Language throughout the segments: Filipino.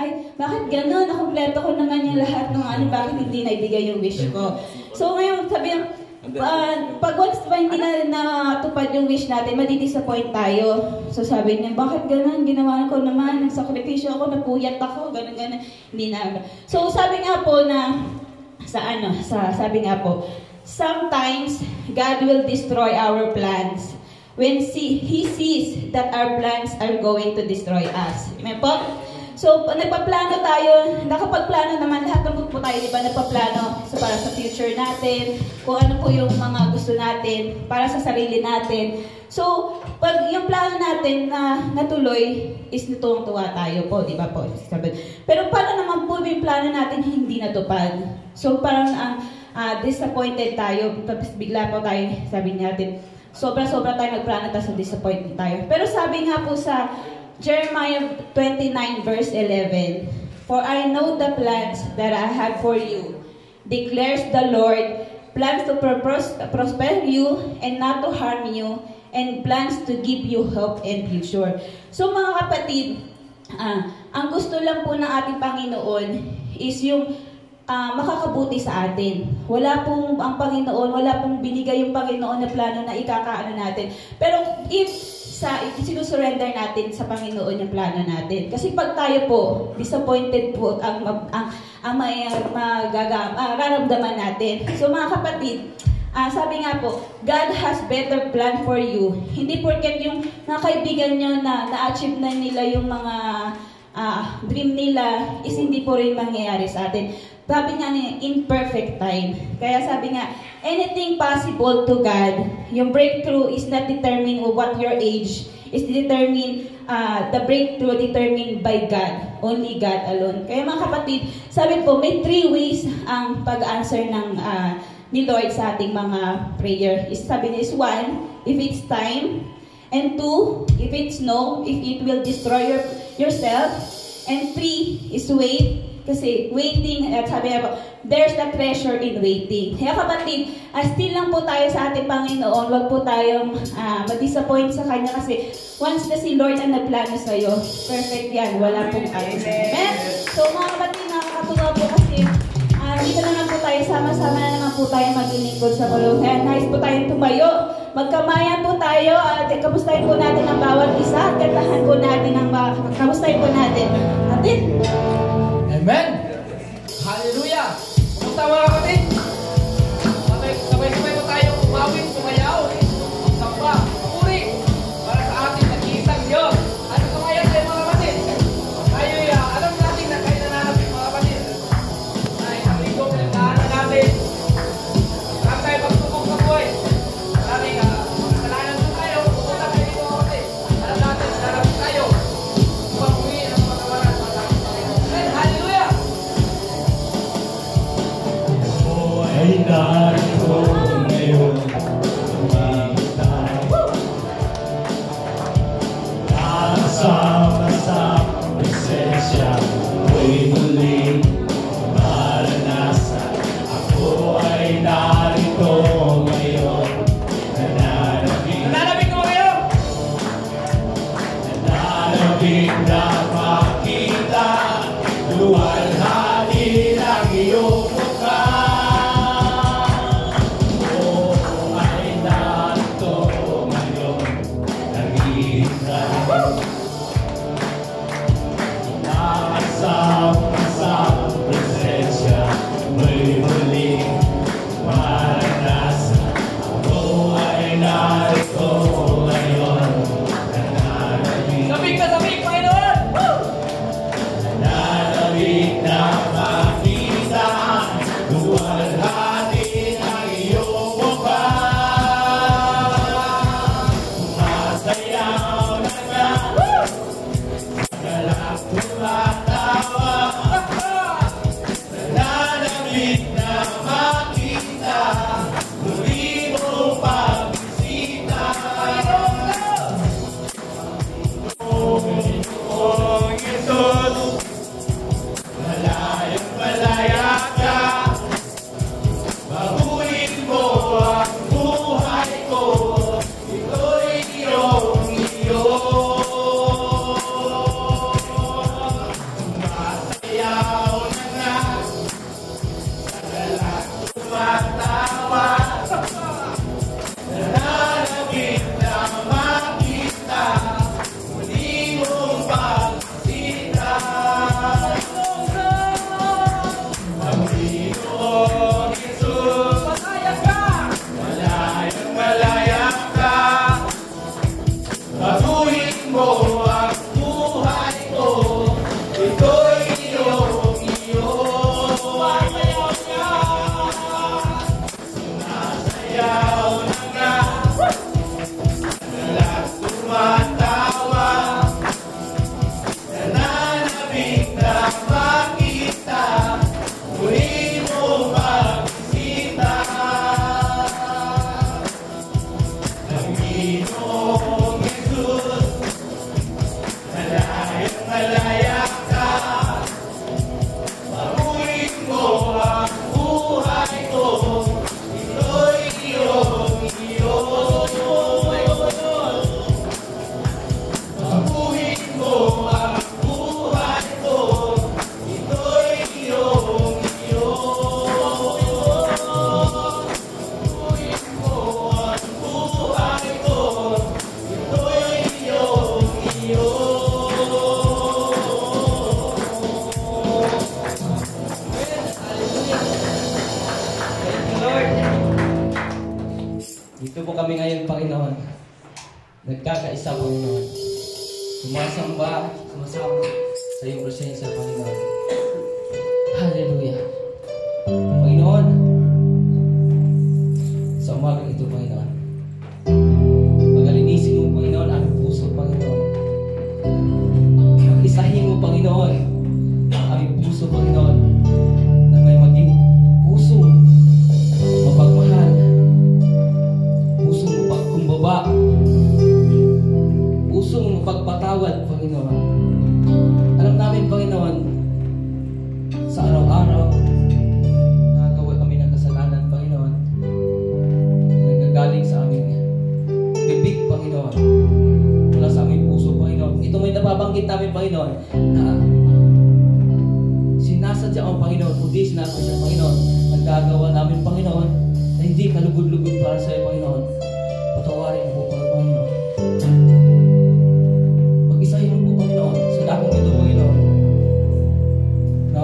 ay, bakit ganun? Nakompleto ko naman yung lahat ng ano, bakit hindi naibigay yung wish ko? So ngayon, sabi yung, uh, pag once pa hindi na natupad yung wish natin, madidisappoint tayo. So sabi niya, bakit ganun? Ginawa ko naman, nagsakripisyo ako, napuyat ako, ganun, ganun. Hindi na. So sabi nga po na, sa ano, sa, sabi nga po, sometimes God will destroy our plans when see, He sees that our plans are going to destroy us. Amen po? So, nagpaplano tayo, nakapagplano naman, lahat ng po tayo, di ba, nagpaplano so, para sa future natin, kung ano po yung mga gusto natin, para sa sarili natin. So, pag yung plano natin na natuloy, is natuwang-tuwa tayo po, di ba po? Pero paano naman po yung plano natin hindi natupad? So, parang ang uh, disappointed tayo, tapos bigla po tayo, sabi natin, sobra-sobra tayo nagplano, tapos disappointed tayo. Pero sabi nga po sa Jeremiah 29 verse 11, For I know the plans that I have for you, declares the Lord, plans to prosper you and not to harm you, and plans to give you hope and future. So mga kapatid, uh, ang gusto lang po ng ating Panginoon is yung uh, makakabuti sa atin. Wala pong ang Panginoon, wala pong binigay yung Panginoon na plano na ikakaano natin. Pero if sa sinusurrender natin sa Panginoon yung plano natin. Kasi pag tayo po, disappointed po ang, ang, ang may magaga, mararamdaman natin. So mga kapatid, uh, sabi nga po, God has better plan for you. Hindi porket yung mga kaibigan nyo na na-achieve na nila yung mga uh, dream nila is hindi po rin mangyayari sa atin. Sabi nga niya, in perfect time. Kaya sabi nga, anything possible to God. Yung breakthrough is not determined of what your age is determined, uh, the breakthrough determined by God. Only God alone. Kaya mga kapatid, sabi po, may three ways ang pag-answer ng uh, ni Lord sa ating mga prayer. Is, sabi niya is one, if it's time. And two, if it's no, if it will destroy your, yourself. And three is wait kasi waiting, at sabi niya there's the treasure in waiting. Kaya kapatid, uh, still lang po tayo sa ating Panginoon. Huwag po tayong uh, ma-disappoint sa Kanya kasi once na si Lord ang nagplano sa'yo, perfect yan. Wala pong ayos. Amen? So mga kapatid, nakakatuwa po kasi uh, dito naman po tayo, sama-sama na naman po tayo maglilingkod sa. Kaya nice po tayong tumayo. Magkamayan po tayo at kamustahin po natin ang bawat isa at kantahan po natin ang kamustahin po natin. Atin. Amen! Hallelujah! Kumusta mga kapatid? Amen. namin, Panginoon, na sinasadya ang Panginoon, kundi sinasadya ang Panginoon, ang gagawa namin, Panginoon, na hindi kalugod-lugod para sa iyo, Panginoon. Patawarin mo, Panginoon. Pag-isahin mo, Panginoon, sa dakong ito, Panginoon. Na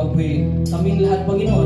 kami lahat, Panginoon,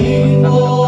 听我。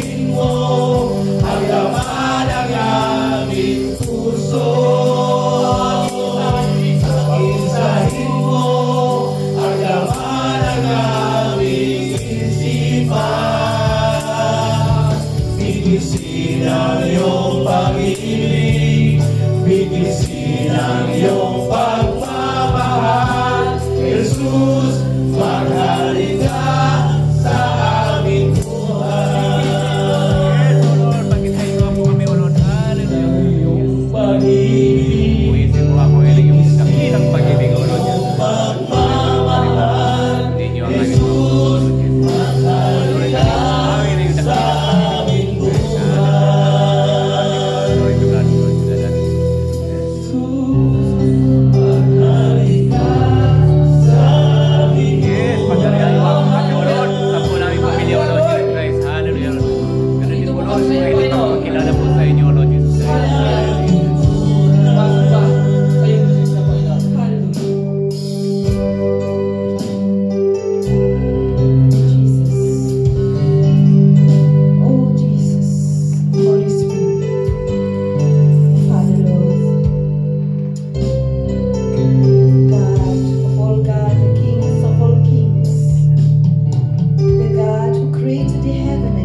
听我。Created the heaven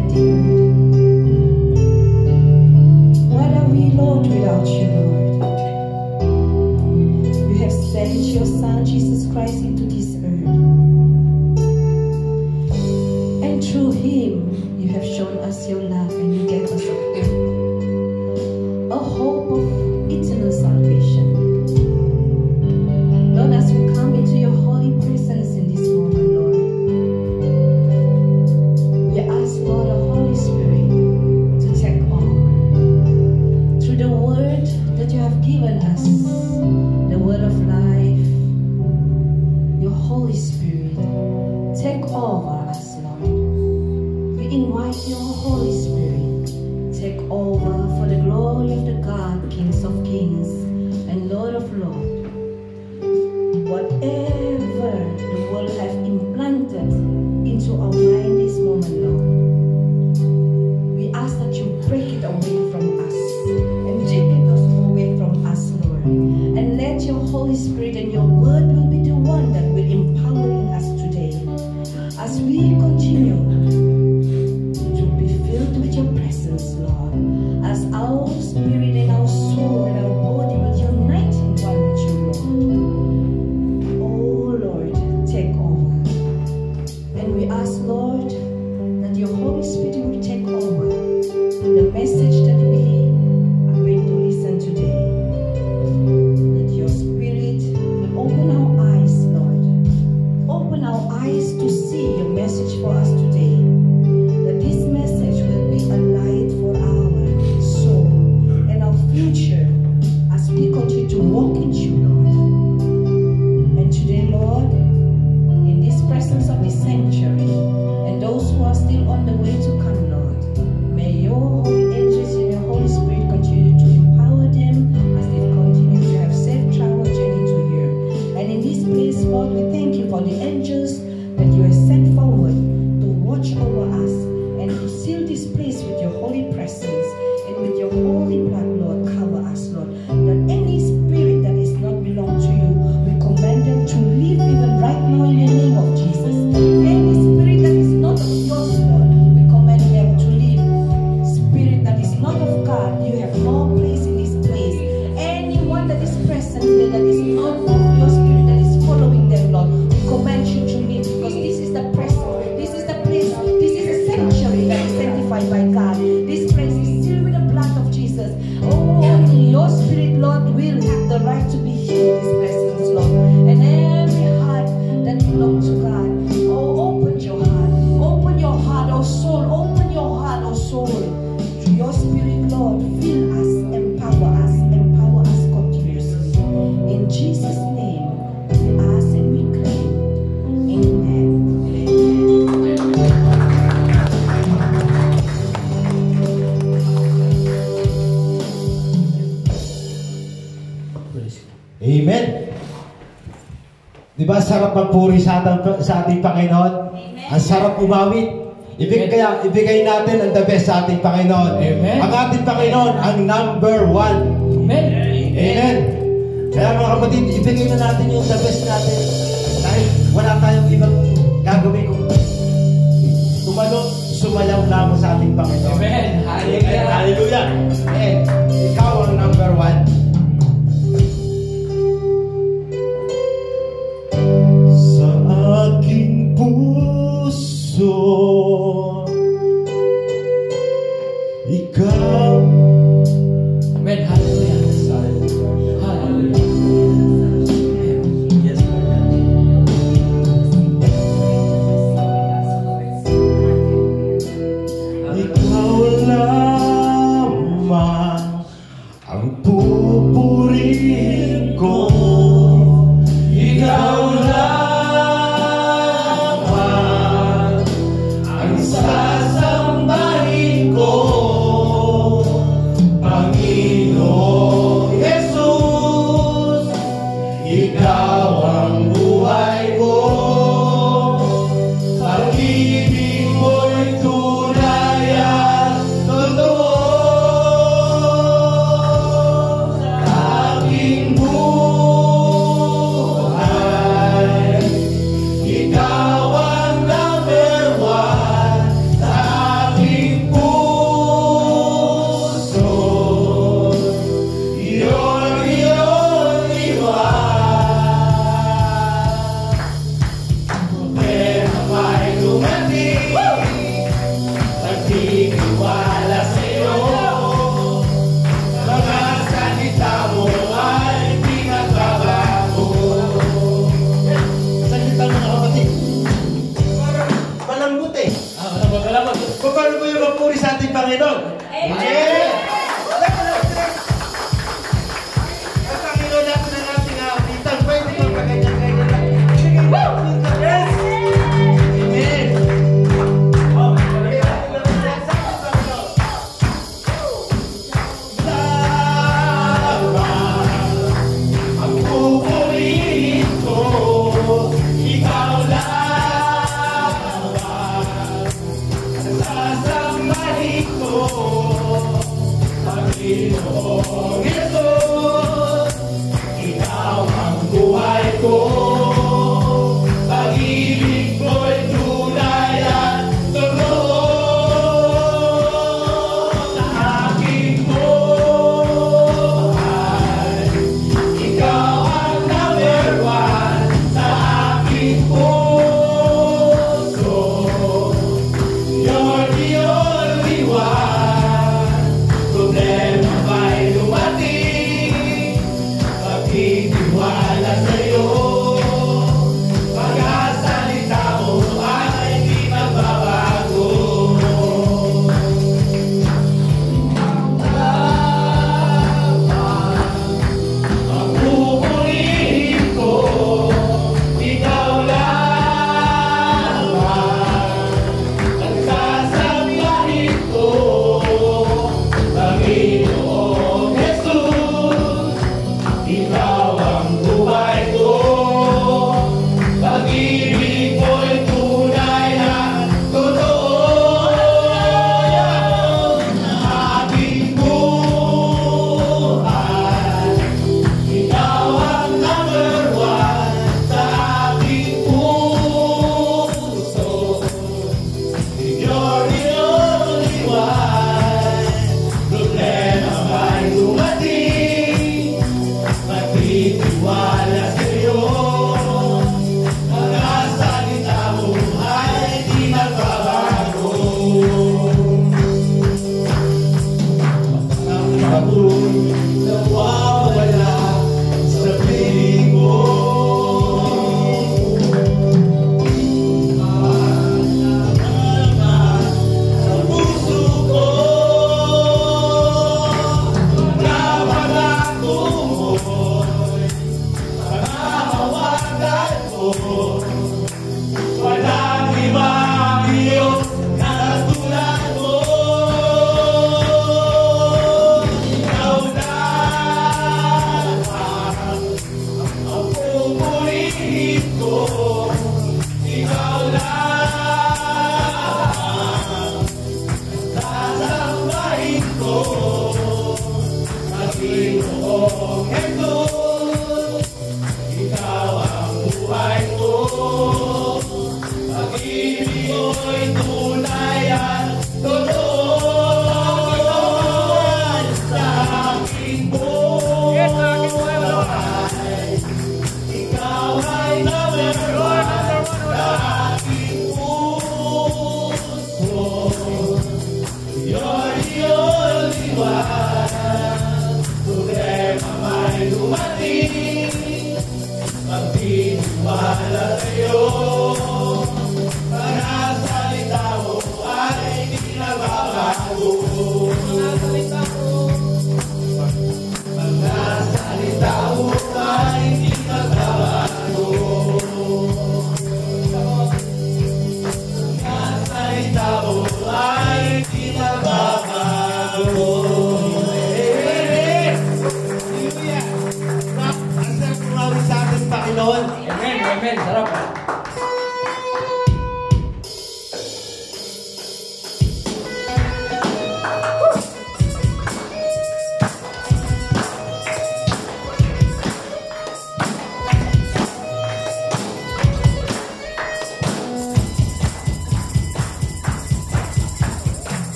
Magpuri sa ating, sa ating Panginoon? Ang sarap umawit. Ibig, kaya ibigay natin ang the best sa ating Panginoon. Amen. Ang ating Panginoon, ang number one. Amen. Amen. Kaya mga kapatid, ibigay na natin yung the best natin. Dahil wala tayong ibang gagawin kung tumalo, sumayaw lamang sa ating Panginoon. Amen. Hallelujah. Hallelujah. Amen. Ikaw ang number one.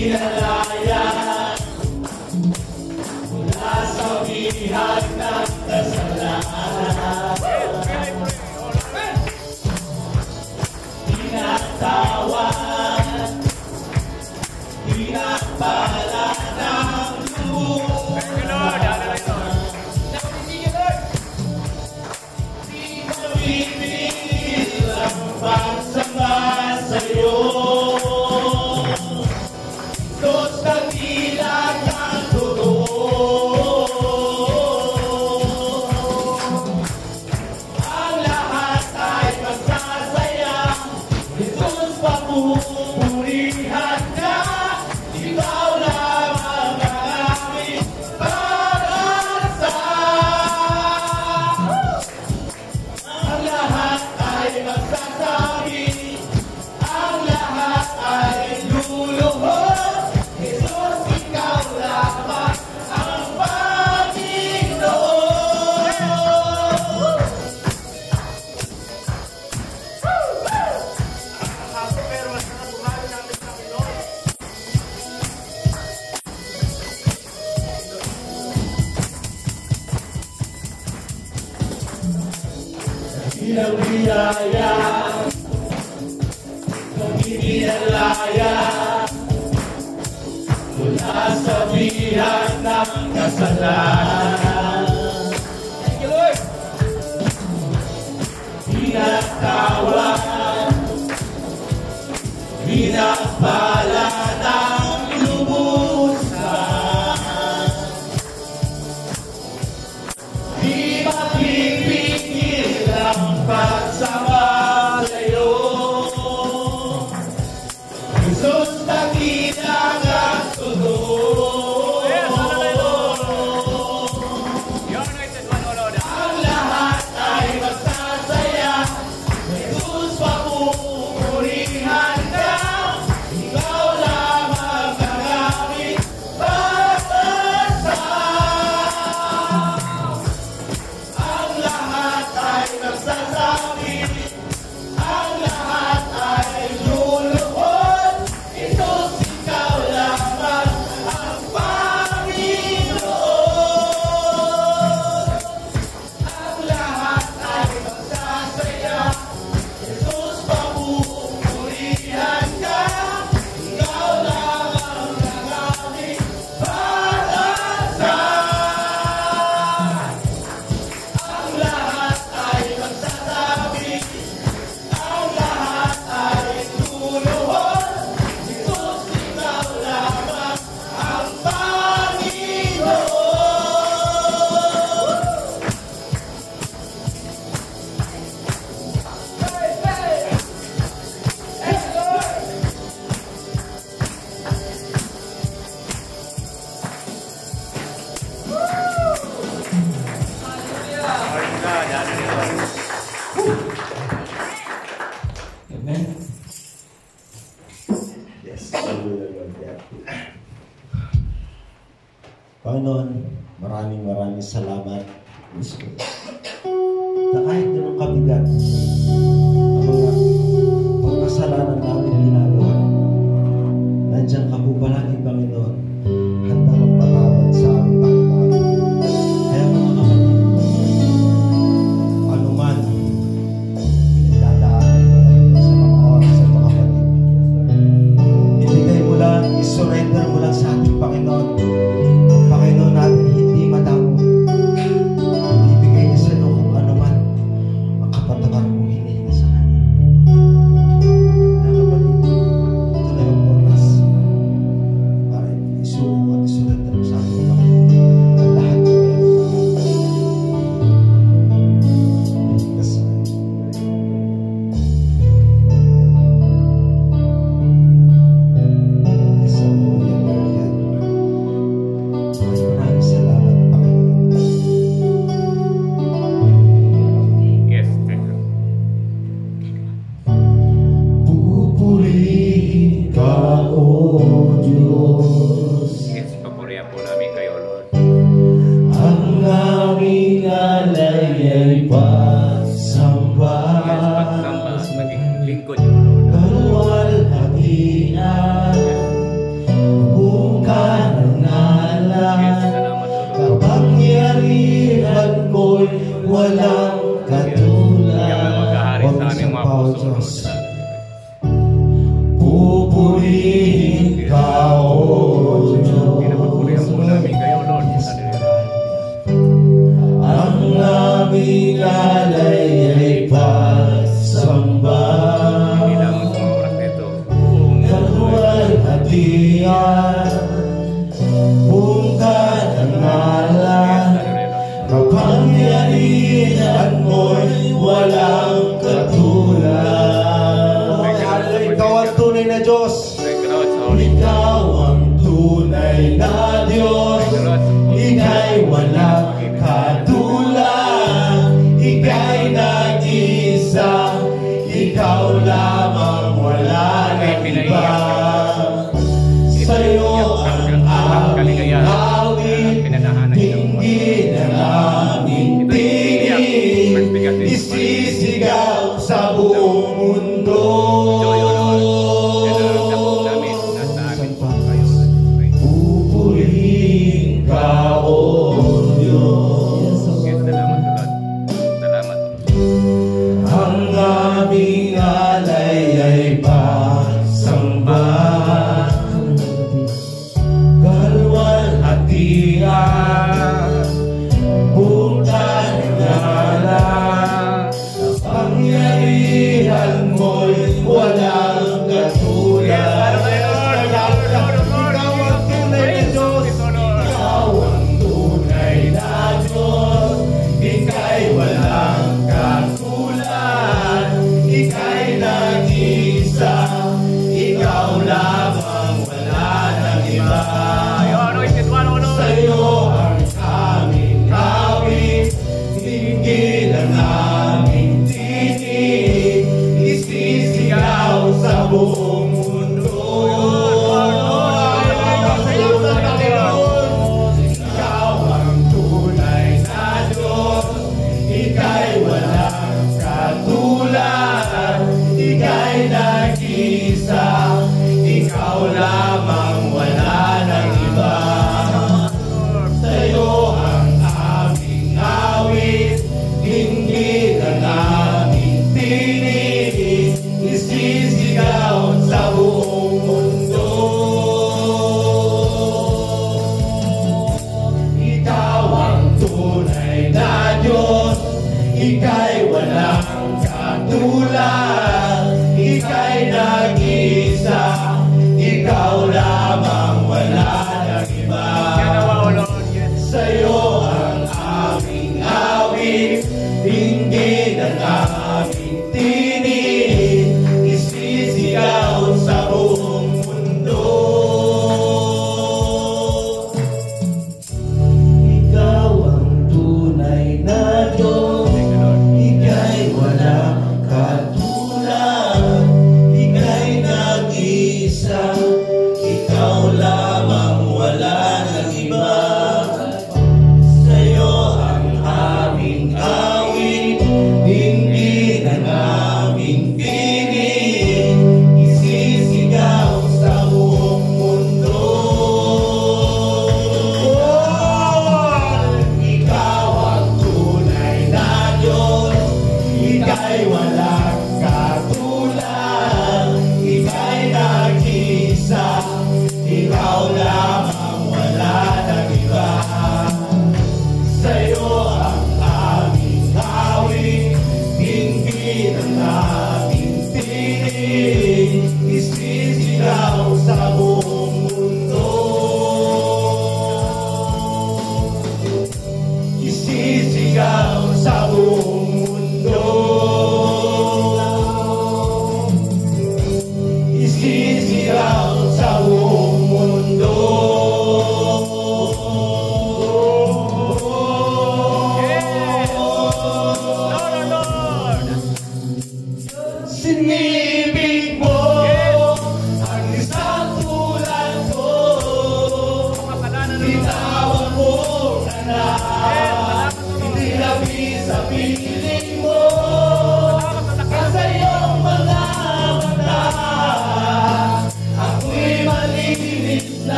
Yeah. Bilang biyaya Pag-inilaya Mula sa bihan ng kasalanan Pinatawan